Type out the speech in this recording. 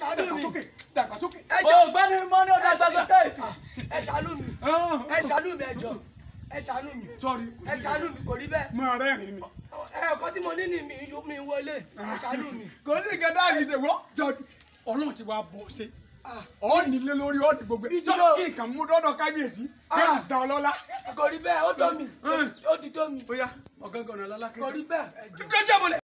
dàgbàsókè dàgbàsókè. ọ̀gbẹ́ni mọ́ni ọ̀dà dàgbàsókè. ẹ ṣàánú mi ah, ah. ẹ ṣàánú mi ẹ jọ̀ọ́ ẹ ṣàánú mi ẹ ṣàánú mi kò rí bẹ́ẹ̀. mo rẹ́ rìn mi. ẹ ọkọ tí mo ní ni mi yóò mi wọlé ẹ ah. ṣàánú mi. kò sí nǹkan dáa mi ṣe wọ́n jọ̀ọ́ ọlọ́run ti wá bọ̀ ṣe ọ nílé lórí ọ ní gbogbo ẹ tó mú dọdọ kábíyèsí kí da ọlọ́lá. kò rí bẹ́ẹ̀ ó tó eh. mi ó ti tó mi. ó ọ̀gángan ọ̀nà lọ́lá kẹsàn kò rí bẹ́ẹ̀ ẹ jọ.